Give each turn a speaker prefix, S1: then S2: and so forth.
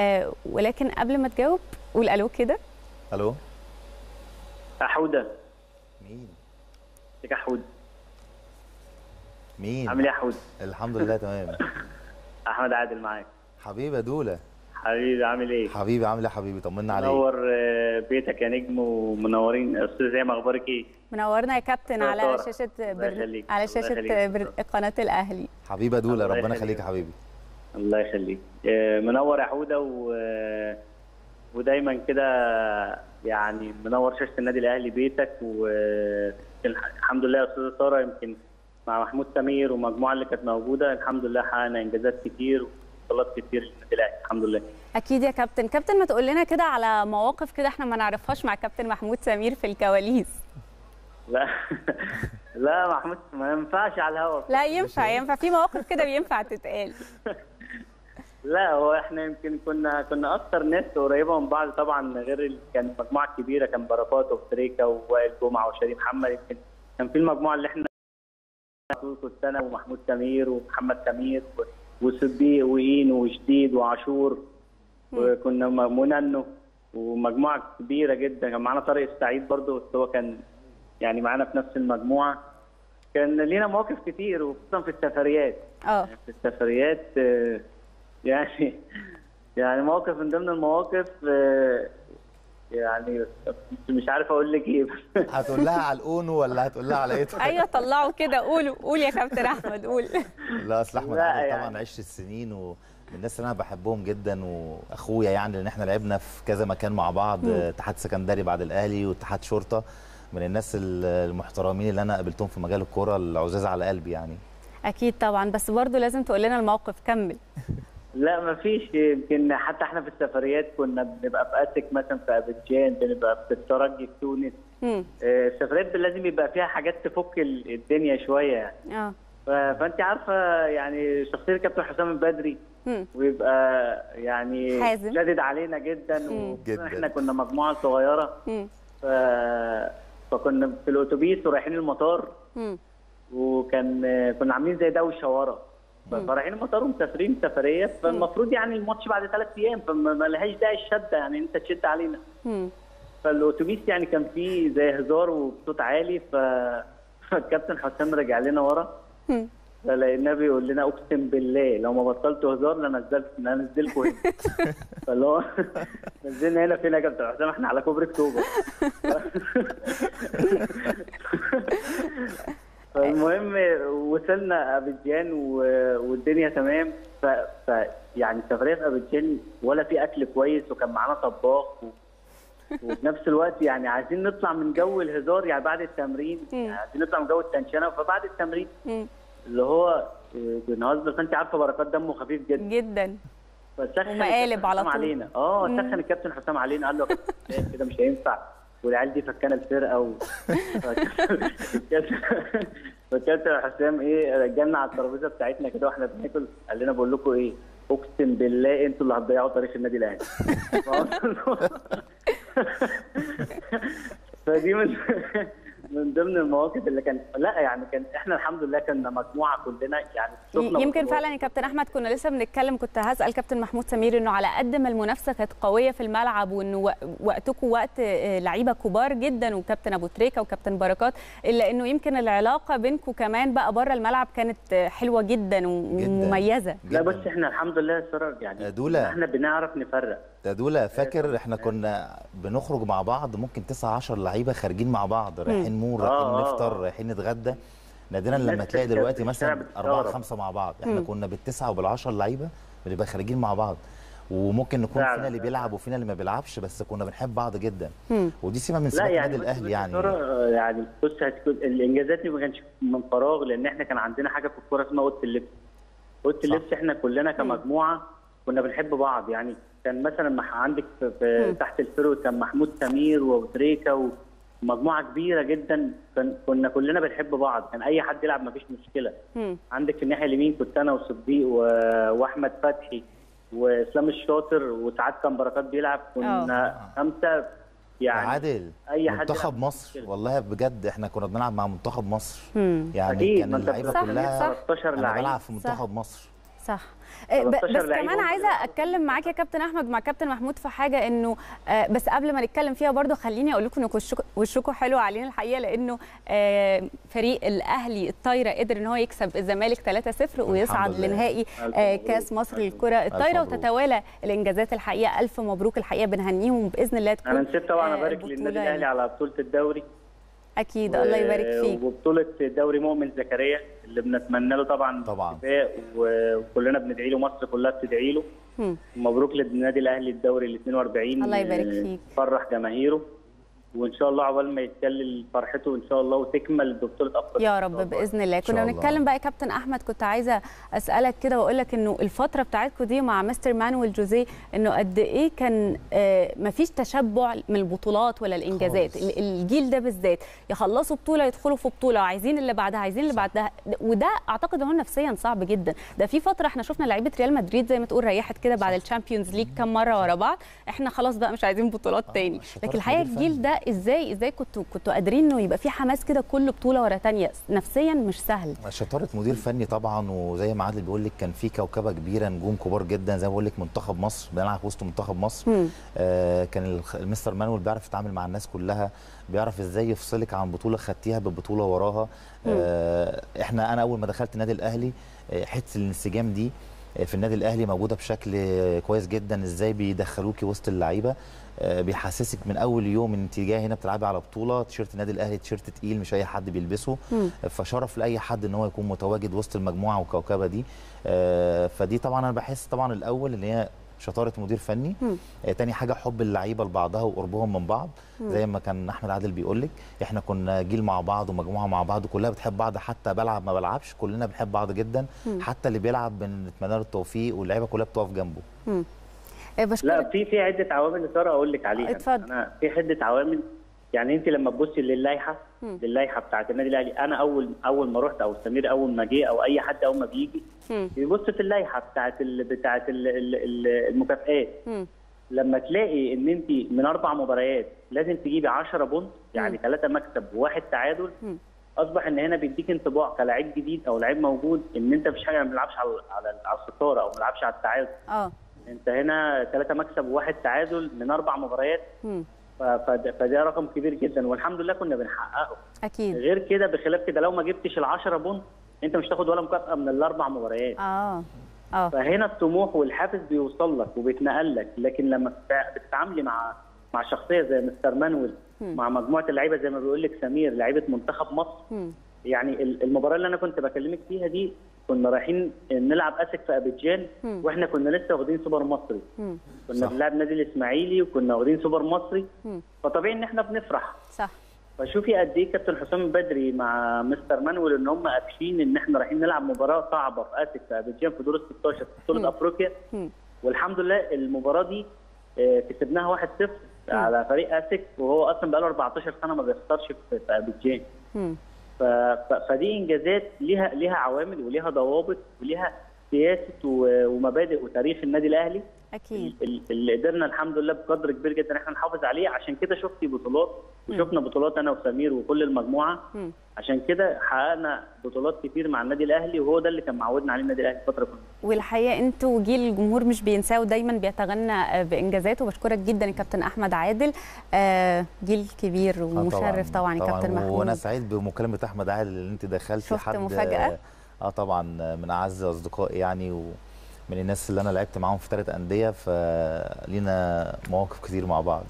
S1: آه ولكن قبل ما تجاوب قول ألو كده.
S2: ألو.
S3: حوده
S2: مين؟
S3: ازيك يا حود
S2: مين؟
S3: عامل إيه يا حود
S2: الحمد لله تمام.
S3: أحمد عادل معاك.
S2: حبيبي يا دولة.
S3: حبيبي عامل إيه؟
S2: حبيبي عامل إيه يا حبيبي؟ طمنا عليك.
S3: منور آه، بيتك يا نجم ومنورين. أستاذ زي أخبارك إيه؟
S1: منورنا يا كابتن على.
S3: شاشة
S1: بر... على
S3: شاشة.
S1: بر... قناة الأهلي.
S2: حبيبي يا
S3: دولة
S2: ربنا.
S3: يخليك
S2: يا حبيبي.
S3: الله يخليك. آه، منور يا حوده و... آه، ودايما كده يعني منور شاشة النادي الأهلي بيتك والحمد لله يا أستاذة سارة يمكن مع محمود سمير والمجموعه اللي كانت موجودة الحمد لله حققنا إنجازات كتير وبطولات كتير للنادي الأهلي الحمد لله.
S1: أكيد يا كابتن. كابتن ما تقول لنا كده على مواقف كده إحنا ما نعرفهاش مع كابتن محمود سمير في الكواليس؟
S3: لا لا محمود ما ينفعش على الهوا.
S1: لا ينفع ينفع. في مواقف كده بينفع تتقال.
S3: لا هو إحنا يمكن كنا كنا أكتر ناس قريبة من بعض طبعا غير كان مجموعة كبيرة كان بركات وفتريكا ووائل جمعة وشريف محمد يمكن كان في المجموعة اللي إحنا كنت أنا ومحمود سمير ومحمد سمير وصديق وإين وجديد وعاشور وكنا مننو ومجموعة كبيرة جدا. كان معانا طارق السعيد برضه بس هو كان يعني معانا في نفس المجموعة. كان لينا مواقف كتير وخصوصا في السفريات.
S1: آه.
S3: في السفريات آه، يعني يعني موقف من ضمن المواقف آه، يعني مش عارف أقول لك إيه.
S2: هتقول لها على الأونو ولا هتقول لها على إيه؟
S1: أيوه طلعوا كده. قولوا قول يا كابتن أحمد قول.
S2: لا أصل
S3: أحمد
S2: عادل
S3: يعني.
S2: طبعا عشت السنين ومن الناس اللي أنا بحبهم جدا وأخويا يعني لأن إحنا لعبنا في كذا مكان مع بعض اتحاد سكندري بعد الأهلي واتحاد شرطة. من الناس ال- المحترمين اللي أنا قابلتهم في مجال الكورة العزاز على قلبي يعني.
S1: أكيد طبعا. بس برضو لازم تقول لنا الموقف. كمل.
S3: لا ما فيش يمكن حتى إحنا في السفريات كنا بنبقى في اسك مثلا في ابيجان بنبقى في الترجي في تونس. آه، السفريات لازم يبقى فيها حاجات تفك ال- الدنيا شوية يعني آه فأنت عارفة يعني شخصية الكابتن حسام البدري
S1: مم.
S3: ويبقى يعني
S1: حازم.
S3: شادد علينا جدا
S1: مم.
S3: وخصوصاً
S2: جداً.
S3: إحنا كنا مجموعة صغيرة
S1: مم.
S3: ف... فكنا في الأتوبيس ورايحين المطار
S1: مم.
S3: وكان كنا عاملين زي دوشة ورا فرايحين المطار ومسافرين سفرية فالمفروض يعني الماتش بعد ثلاث أيام فما ما لهاش داعي الشدة يعني أنت تشد علينا.
S1: مم.
S3: فالأتوبيس يعني كان فيه زي هزار وبصوت عالي ف... فالكابتن حسام رجع لنا ورا.
S1: مم.
S3: فلقيناه بيقول لنا أقسم بالله لو ما بطلتوا هزار لنزلت لنزلكم هنا فاللي هو نزلنا هنا فين يا كابتن حسام إحنا على كوبري أكتوبر. وصلنا أبيجان والدنيا تمام. ف... ف يعني سفريه في أبيجان ولا في أكل كويس وكان معانا طباخ و... وفي نفس الوقت يعني عايزين نطلع من جو الهزار يعني بعد التمرين. يعني عايزين نطلع من جو التنشنة فبعد التمرين. اللي هو آه، بنهزر فانت عارفة بركات دمه خفيف جدا.
S1: جدا.
S3: فسخن
S1: ومقالب على طول.
S3: علينا. آه سخن الكابتن حسام علينا. قال له كده مش هينفع. والعيال دي فكانه الفرقه و... فالكابتن حسام إيه رجعنا على الترابيزة بتاعتنا كده وإحنا بناكل. قال لنا بقول لكم إيه أقسم بالله أنتوا اللي هتضيعوا تاريخ النادي الأهلي. فدي من من ضمن المواقف اللي كان لا يعني كان إحنا الحمد لله كنا مجموعة كلنا يعني شفنا
S1: يمكن. فعلا يا كابتن أحمد كنا لسه بنتكلم كنت هسأل كابتن محمود سمير إنه على قد ما المنافسة كانت قوية في الملعب وإنه وق- وقتكم وقت آه، لعيبة كبار جدا وكابتن أبو تريكة وكابتن بركات إلا إنه يمكن العلاقة بينكم كمان بقى بره الملعب كانت آه، حلوة جدا ومميزة
S3: لا
S2: جداً.
S3: بس إحنا الحمد لله يا يعني
S2: دولة.
S3: إحنا بنعرف نفرق
S2: يا دولا فاكر إحنا كنا بنخرج مع بعض ممكن 9 10 لعيبة خارجين مع بعض رايحين مول رايحين
S3: آه، آه،
S2: نفطر
S3: آه.
S2: رايحين نتغدى. نادرا لما تلاقي دلوقتي مثلا. أربعة خمسة مع بعض. إحنا كنا بالتسعة وبالعشر لعيبة بنبقى خارجين مع بعض. وممكن نكون
S3: فعلا،
S2: فينا اللي. بيلعب وفينا اللي ما بيلعبش بس كنا بنحب بعض جدا.
S1: مم.
S2: ودي سمة من سمات
S3: يعني
S2: النادي
S3: بص- الأهلي
S2: يعني.
S3: يا سارة، يعني بص هتكون الإنجازات دي ما كانش من فراغ لأن إحنا كان عندنا حاجة في الكورة اسمها أوضة اللبس. أوضة اللبس إحنا كلنا كمجموعة كنا بنحب بعض. يعني كان مثلا عندك في, تحت الفرو كان محمود سمير وتريكا ومجموعه كبيرة جدا كنا كلنا بنحب بعض. كان أي حد يلعب ما فيش مشكلة.
S1: مم.
S3: عندك في الناحية اليمين كنت أنا وصديق و- وأحمد فتحي وإسلام الشاطر وساعات كان بركات بيلعب. كنا خمسة يعني
S2: عادل
S3: أي حد
S2: منتخب مصر.
S3: مشكلة.
S2: والله بجد إحنا كنا بنلعب مع منتخب مصر.
S1: مم.
S2: يعني
S3: أكيد،
S2: كان اللعيبة
S1: صح،
S2: كلها
S1: صح.
S3: 13
S2: أنا
S3: لعيب.
S2: بلعب في منتخب مصر.
S1: صح.
S3: 13
S1: بس كمان
S3: عايزة
S1: أتكلم معاك يا كابتن أحمد ومع كابتن محمود في حاجة إنه آه، بس قبل ما نتكلم فيها برضو خليني أقول لكم انكم وشكم- حلو علينا الحقيقة لأنه آه، فريق الأهلي الطايرة قدر إن هو يكسب الزمالك 3-0 ويصعد. لنهائي. كأس مصر للكرة.
S2: الطايرة.
S1: وتتوالى الإنجازات الحقيقة. ألف مبروك الحقيقة. بنهنيهم بإذن الله تكون
S3: أنا نسيت طبعا
S1: أبارك
S3: للنادي الأهلي على بطولة الدوري.
S1: أكيد الله يبارك فيك
S3: وبطولة دوري مؤمن زكريا اللي بنتمنى له طبعا
S2: طبعاً.
S3: وكلنا بندعي له مصر كلها بتدعي له. مبروك للنادي الأهلي الدوري ال 42
S1: الله يبارك فيك.
S3: فرح جماهيره وإن شاء الله عقبال ما يتكلل فرحته إن شاء الله وتكمل ببطوله أفريقيا
S1: يا رب.
S3: بإذن الله.
S1: كنا. بنتكلم بقى يا كابتن أحمد كنت عايزة أسألك كده واقول لك إنه الفترة بتاعتكم دي مع مستر مانويل جوزيه إنه قد إيه كان آه، مفيش تشبع من البطولات ولا الإنجازات.
S2: خالص.
S1: ال- الجيل ده بالذات. يخلصوا بطولة يدخلوا في بطولة. وعايزين اللي بعدها عايزين اللي بعدها. وده أعتقد ان هو نفسيا صعب جدا. ده في فترة إحنا شفنا لعيبة ريال مدريد زي ما تقول ريحت كده بعد ال Champions League كام مرة ورا بعض. إحنا خلاص بقى مش عايزين بطولات تاني.
S2: شطارة
S1: لكن
S2: الحقيقة
S1: الجيل ده إزاي إزاي كنتوا كنتوا قادرين إنه يبقى في حماس كده كل بطولة ورا تانية؟ نفسيا مش سهل.
S2: شطارة مدير فني طبعا وزي ما عادل بيقول لك كان في كوكبة كبيرة نجوم كبار جدا زي ما بقول لك منتخب مصر بنلعب وسط منتخب مصر.
S1: مم.
S2: آه كان المستر مانويل بيعرف يتعامل مع الناس كلها بيعرف إزاي يفصلك عن بطولة خدتيها ببطولة وراها. آه إحنا أنا اول ما دخلت النادي الاهلي آه، حتة الانسجام دي في النادي الأهلي موجودة بشكل كويس جدا. إزاي بيدخلوكي وسط اللعيبة؟ آه، بيحسسك من أول يوم إن انت جاية هنا بتلعبي على بطولة تيشيرت النادي الأهلي تيشيرت تقيل مش أي حد بيلبسه.
S1: مم.
S2: فشرف لأي حد إن هو يكون متواجد وسط المجموعة والكوكبة دي. آه، فدي طبعا أنا بحس طبعا الأول إن هي شطارة مدير فني.
S1: مم.
S2: آه، تاني حاجة حب اللعيبة لبعضها وقربهم من بعض. زي ما كان أحمد عادل بيقول لك إحنا كنا جيل مع بعض ومجموعة مع بعض كلها بتحب بعض حتى بلعب ما بلعبش كلنا بنحب بعض جدا. حتى اللي بيلعب بنتمنى له التوفيق واللعيبة كلها بتقف جنبه.
S1: مم. آه،
S3: لا في في عده عوامل يا ساره أقول لك عليها.
S1: اتفضل.
S3: أنا في عده عوامل يعني انت لما تبصي
S1: للائحة.
S3: للائحة بتاعت النادي الأهلي أنا أول أول ما رحت أو سمير أول ما جه أو أي حد أول ما بيجي. بيبص في اللائحة بتاعت ال بتاعت ال ال ال المكافئات. لما تلاقي إن انت من أربع مباريات لازم تجيبي 10 بونت يعني ثلاثة مكسب وواحد تعادل. أصبح إن هنا بيديك انطباع كلاعب جديد أو لعيب موجود إن أنت مفيش حاجة ما بنلعبش على على الستارة أو ما بنلعبش على التعادل
S1: آه
S3: أنت هنا ثلاثة مكسب وواحد تعادل من أربع مباريات فده رقم كبير جدا والحمد لله كنا بنحققه.
S1: أكيد.
S3: غير كده بخلاف كده لو ما جبتش ال 10 بونت أنت مش تاخد ولا مكافأة من الأربع مباريات.
S1: آه. آه.
S3: فهنا الطموح والحافز بيوصل لك وبيتنقل لك. لكن لما بتتعاملي مع مع شخصية زي مستر مانويل مع مجموعة اللعيبة زي ما بيقول لك سمير لعيبة منتخب مصر
S1: مم.
S3: يعني ال- المباراة اللي أنا كنت بكلمك فيها دي كنا رايحين نلعب أسيك في ابيجان. وإحنا كنا لسه واخدين سوبر مصري
S1: مم.
S3: كنا. بنلعب نادي الإسماعيلي وكنا واخدين سوبر مصري
S1: مم.
S3: فطبيعي إن إحنا بنفرح
S1: صح
S3: فشوفي قد إيه كابتن حسام البدري مع مستر مانويل إن هم قافشين إن إحنا رايحين نلعب مباراة صعبة في أسك في ابيجان في دور ال 16 في. بطولة أفريقيا
S1: مم.
S3: والحمد لله المباراة دي آه، كسبناها 1-0 على فريق أسك وهو أصلا بقاله 14 سنة ما بيخسرش في في ابيجان فدي انجازات ليها ليها عوامل وليها ضوابط وليها سياسة ومبادئ وتاريخ النادي الأهلي.
S1: أكيد.
S3: ال- اللي قدرنا الحمد لله بقدر كبير جدا إحنا نحافظ عليه. عشان كده شفتي بطولات وشفنا بطولات أنا وسمير وكل المجموعة.
S1: مم.
S3: عشان كده حققنا بطولات كتير مع النادي الأهلي وهو ده اللي كان معودنا عليه النادي الأهلي الفترة كلها.
S1: والحقيقة أنتوا جيل الجمهور مش بينساه ودايما بيتغنى بإنجازاته. بشكرك جدا يا كابتن أحمد عادل. آه، جيل كبير
S2: آه
S1: ومشرف طبعا يا كابتن محمود
S2: وأنا سعيد بمكالمة أحمد عادل اللي أنت دخلتي
S1: شفت
S2: حد
S1: مفاجأة؟
S2: آه طبعا من أعز أصدقائي يعني ومن الناس اللي أنا لعبت معاهم في ثلاث أندية فلينا مواقف كتير مع بعض.